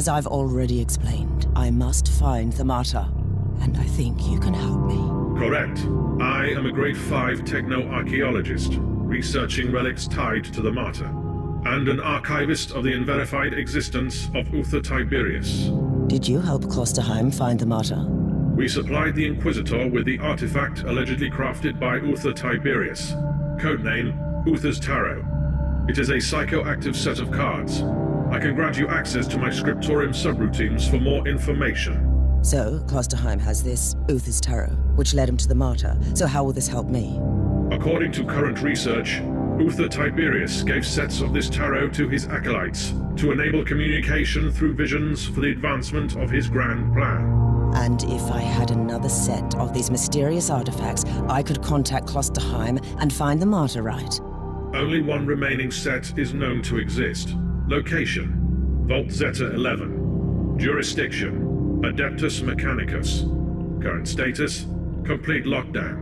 As I've already explained, I must find the Martyr, and I think you can help me. Correct. I am a grade 5 techno-archaeologist, researching relics tied to the martyr, and an archivist of the unverified existence of Uther Tiberius. Did you help Klosterheim find the Martyr? We supplied the Inquisitor with the artifact allegedly crafted by Uther Tiberius, codename Uther's Tarot. It is a psychoactive set of cards. I can grant you access to my scriptorium subroutines for more information. So, Klosterheim has this Uther's Tarot, which led him to the Martyr. So how will this help me? According to current research, Uther Tiberius gave sets of this tarot to his acolytes to enable communication through visions for the advancement of his grand plan. And if I had another set of these mysterious artifacts, I could contact Klosterheim and find the Martyr, right? Only one remaining set is known to exist. Location Vault Zeta 11. Jurisdiction Adeptus Mechanicus. Current status Complete lockdown.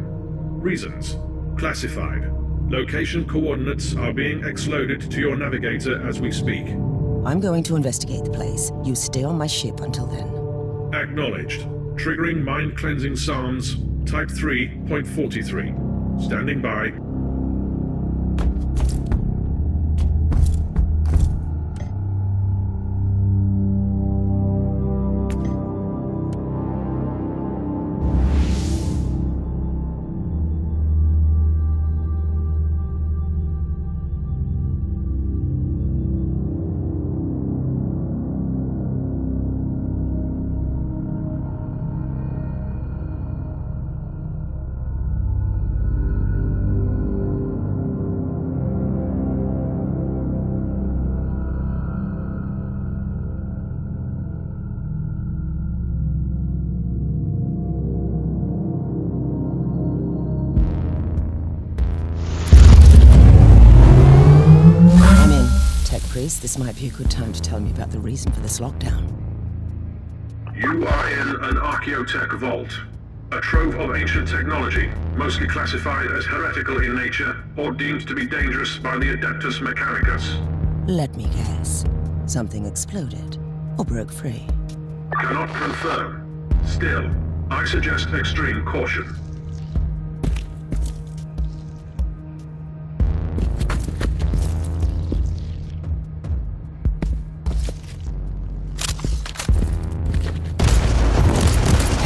Reasons Classified. Location coordinates are being exloaded to your navigator as we speak. I'm going to investigate the place. You stay on my ship until then. Acknowledged. Triggering mind cleansing psalms, type 3.43. Standing by. Priest, this might be a good time to tell me about the reason for this lockdown. You are in an archaeotech vault. A trove of ancient technology, mostly classified as heretical in nature or deemed to be dangerous by the Adeptus Mechanicus. Let me guess. Something exploded or broke free. Cannot confirm. Still, I suggest extreme caution.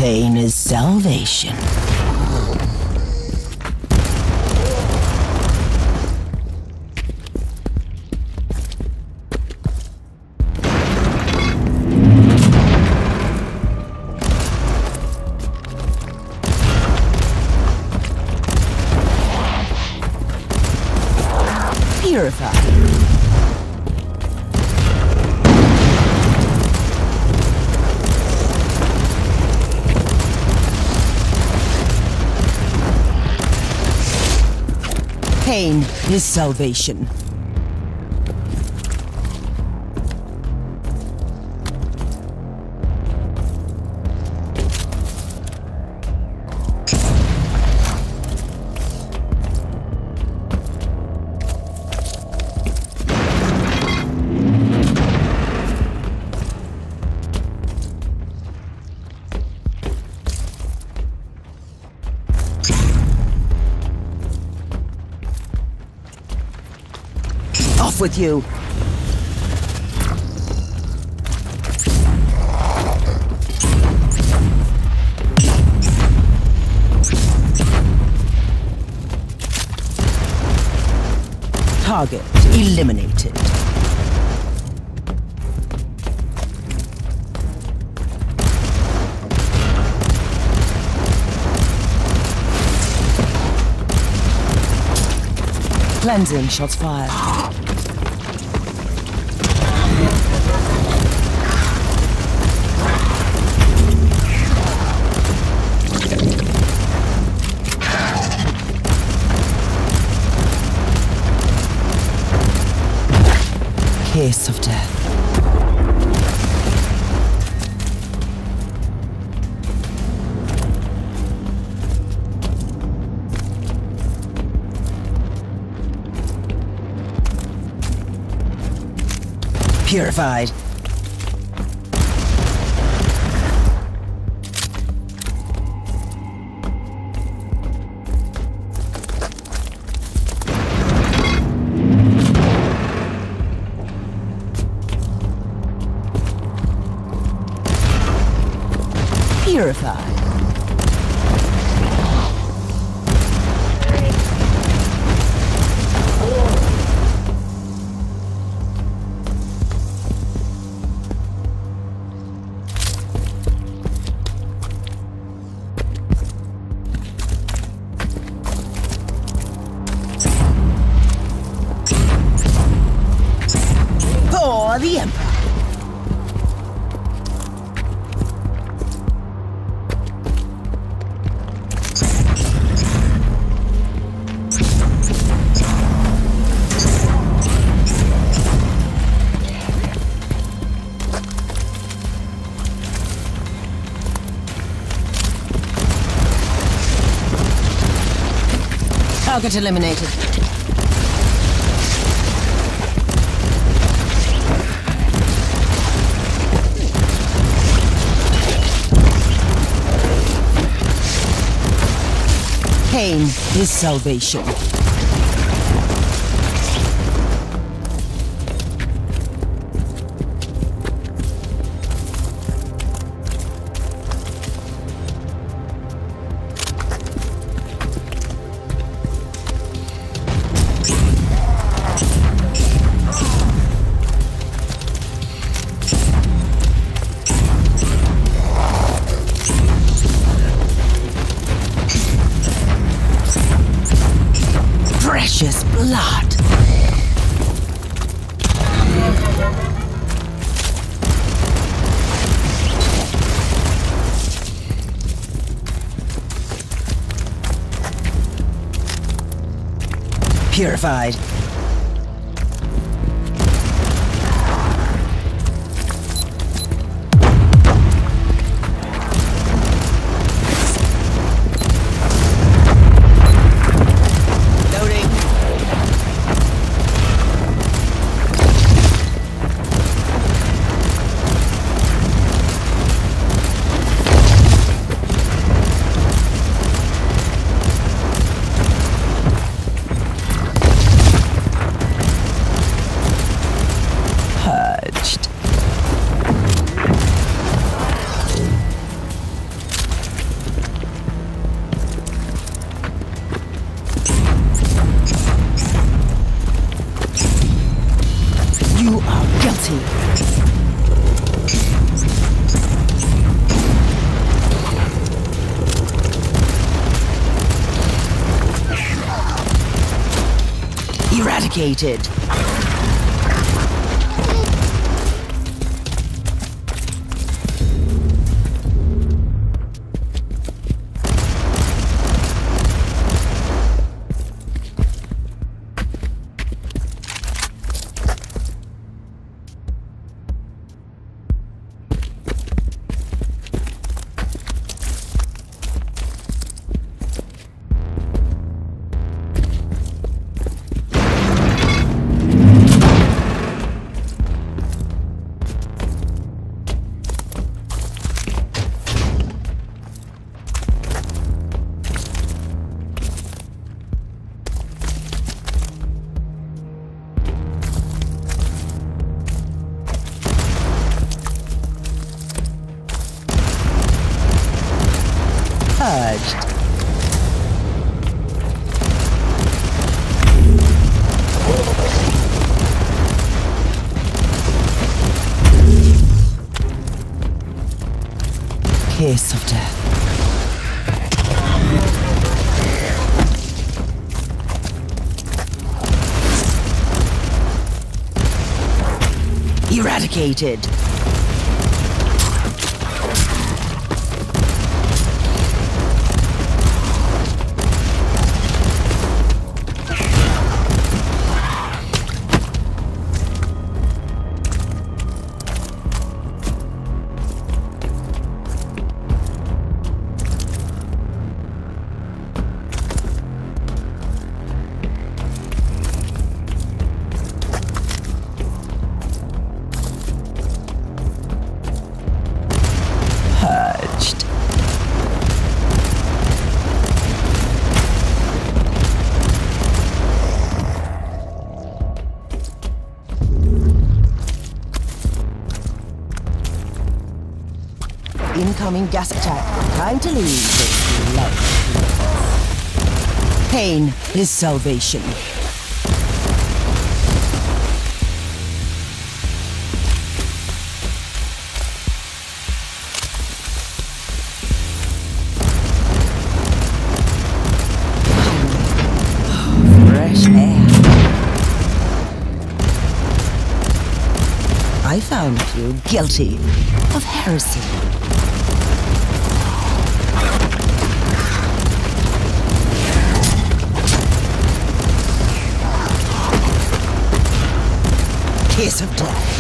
Pain is salvation. Pain is salvation. With you! Target eliminated. Cleansing shots fired. Kiss of death. Purified. Purify. Target eliminated. Pain is salvation. Purified. You are guilty. Eradicated. Eradicated. Gas attack. Time to leave. Pain is salvation. Fresh air. I found you guilty of heresy. Kiss of death.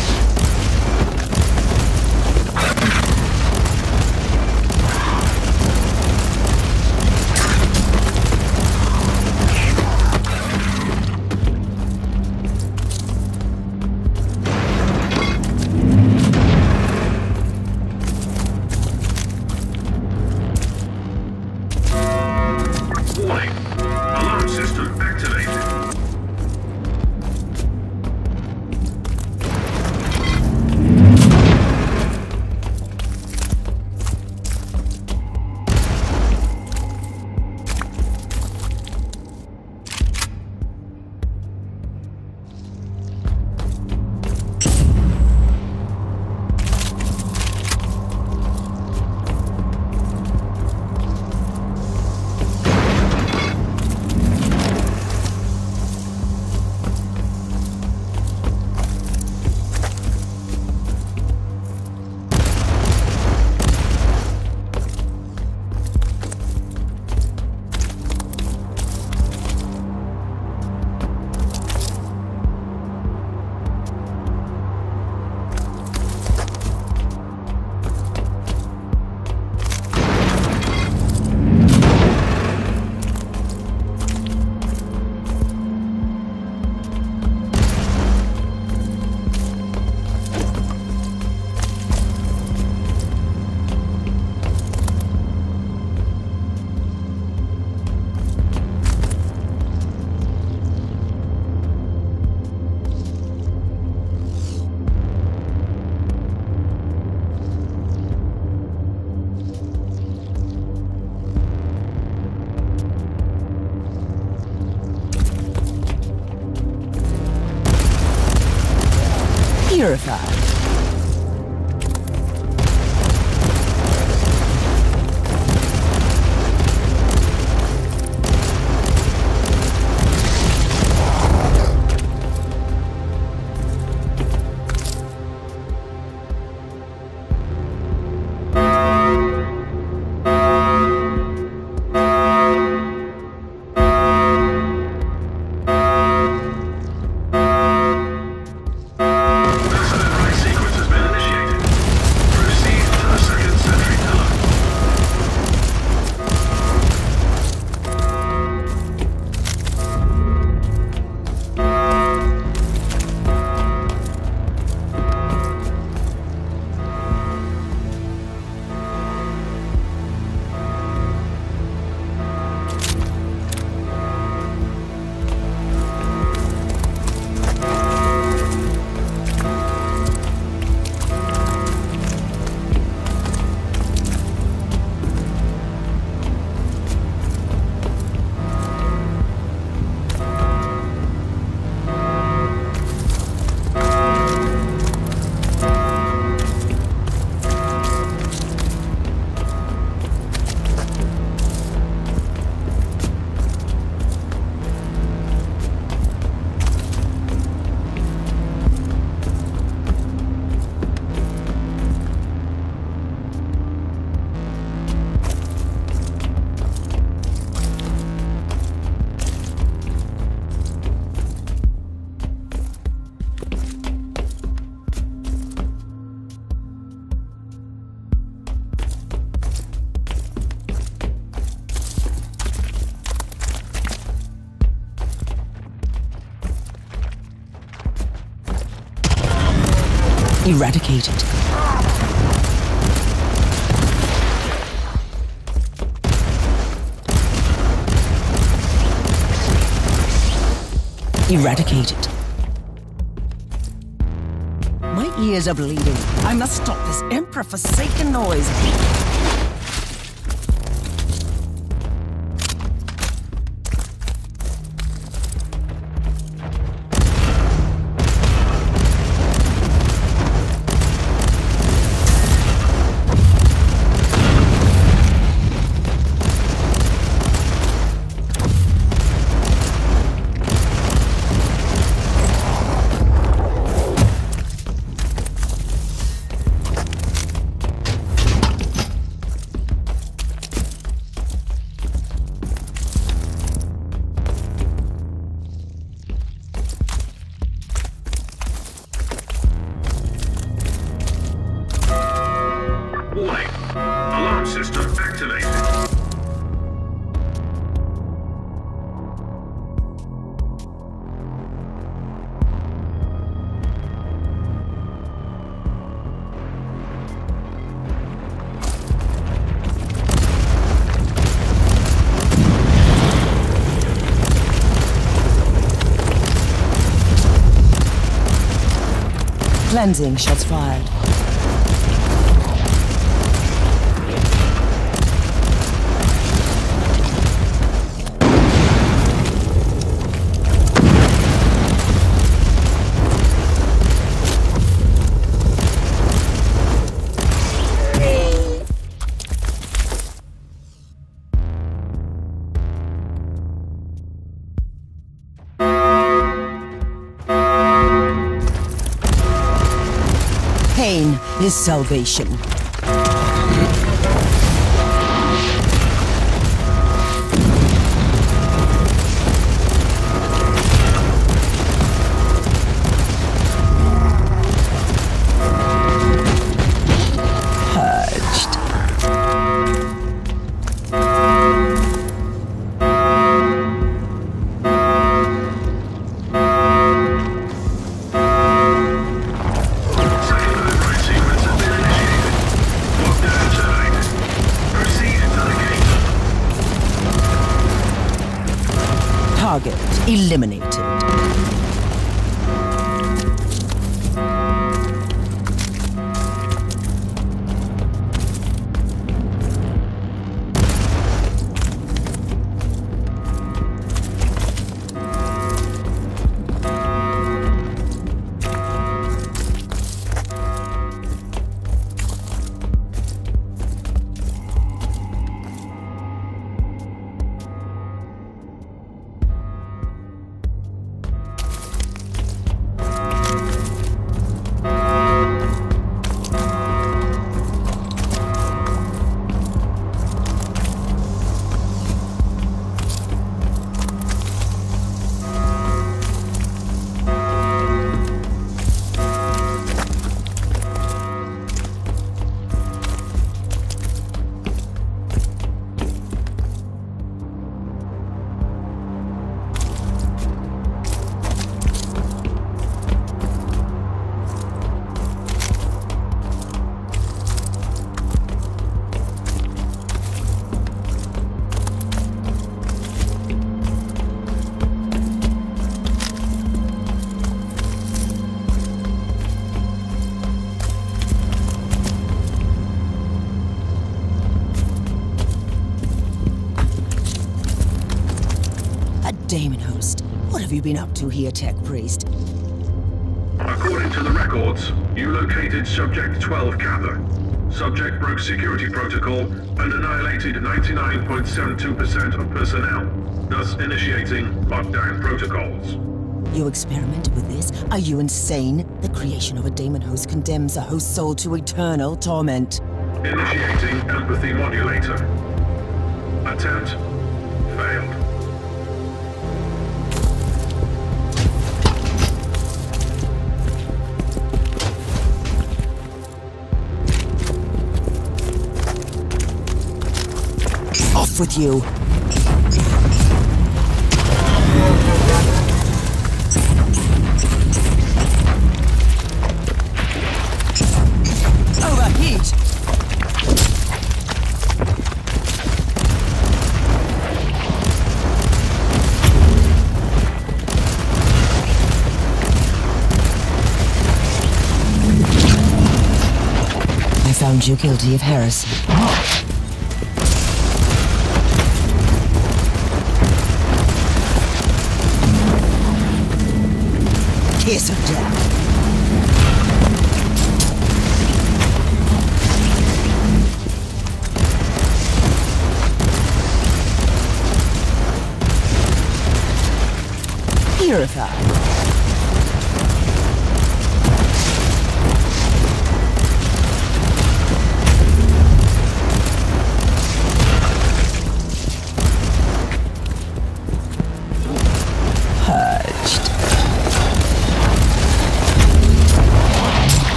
Eradicated. My ears are bleeding. I must stop this emperor-forsaken noise. Cleansing shots fired. Is salvation. You been up to here, Tech Priest? According to the records, you located Subject 12 Kappa. Subject broke security protocol and annihilated 99.72% of personnel, thus initiating lockdown protocols. You experimented with this? Are you insane? The creation of a Daemon host condemns a host soul to eternal torment. Initiating empathy modulator. Attempt failed. With you! Oh, Overheat! I found you guilty of heresy. Kiss of death.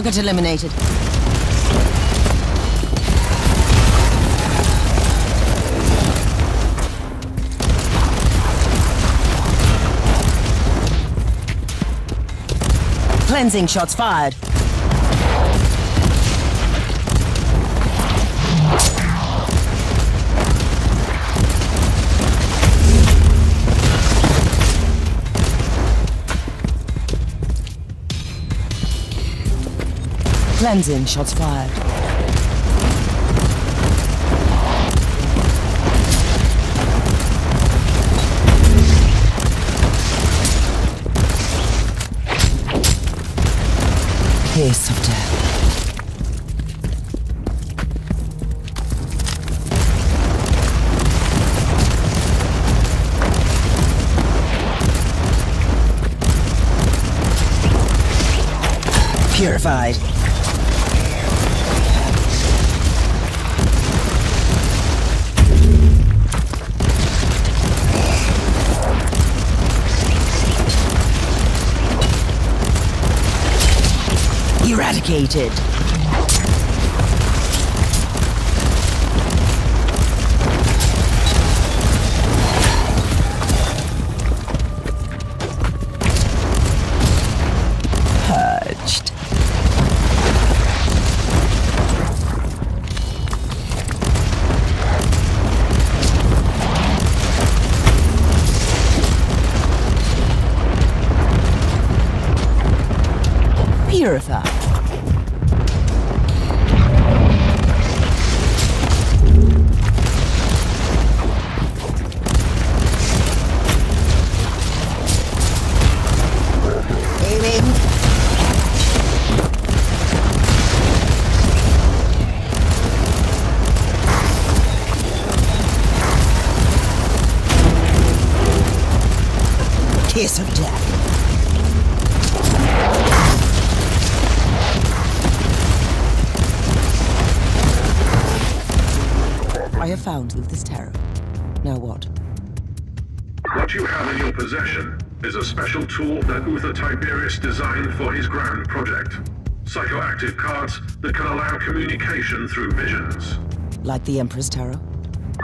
Target eliminated. Cleansing shots fired. Cleansing, shots fired. Kiss of death. Purified. Eradicated. Uther Tiberius designed for his grand project. Psychoactive cards that can allow communication through visions. Like the Emperor's Tarot?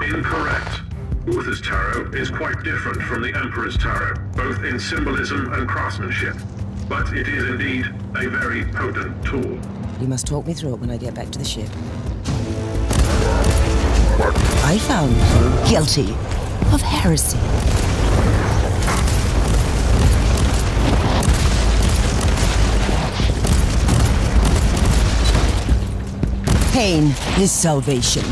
Incorrect. Uther's tarot is quite different from the Emperor's tarot, both in symbolism and craftsmanship. But it is indeed a very potent tool. You must talk me through it when I get back to the ship. I found you guilty of heresy. Pain is salvation.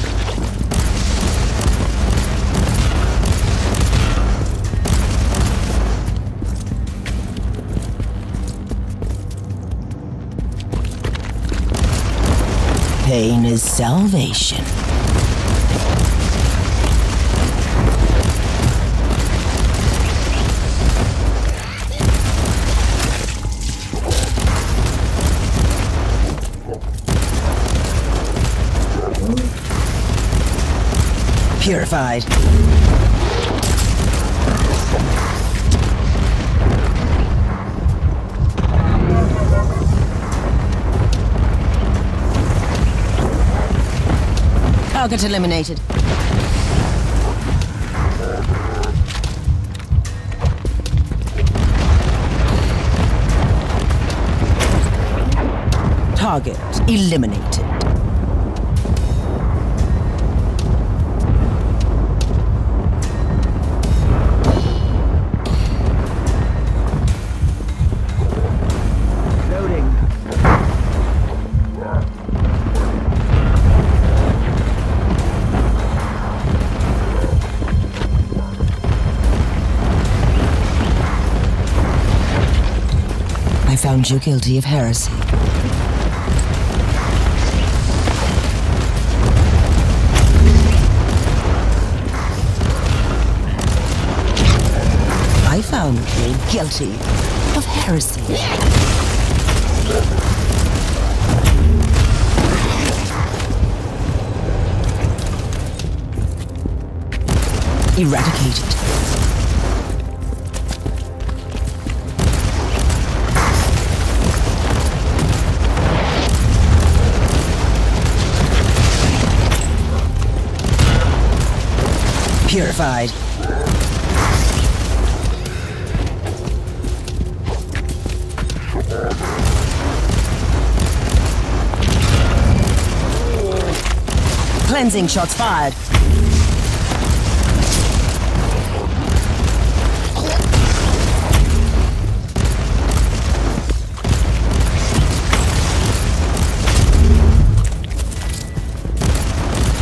Pain is salvation. Purified. Target eliminated. Target eliminated. Found you guilty of heresy. I found you guilty of heresy. Eradicated. purified. Cleansing shots fired.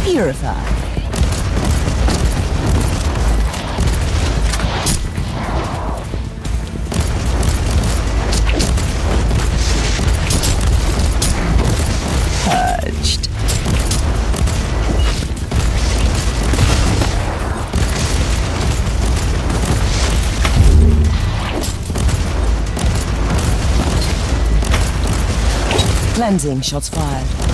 purified. Cleansing shots fired.